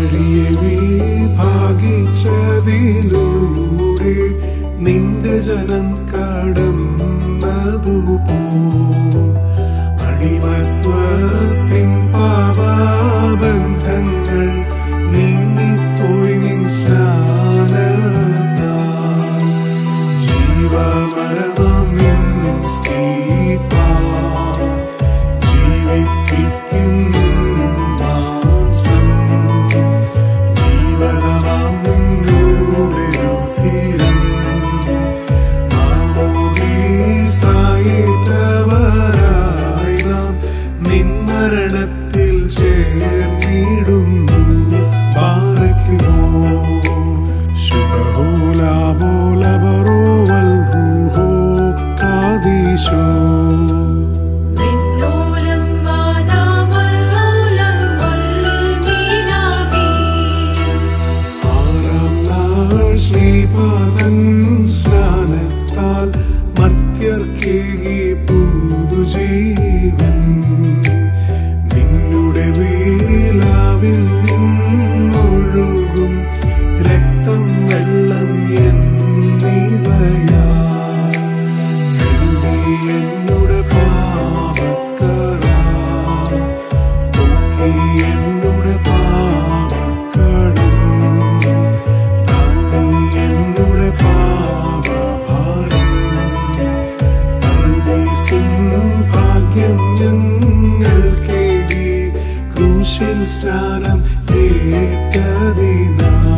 വഴിയെ ഭാഗിച്ചതിലൂടെ നിന്റെ ജനം കടന്നതുപോ ശ്രീപാദൻ സ്നാനത്താൽ പുതുജീവൻ. നിന്നുടെ നോക്കി എന്നുടെ ഞങ്ങൾക്കേകി ക്രൂശിൽ സ്നാനം ഏറ്റതിനാ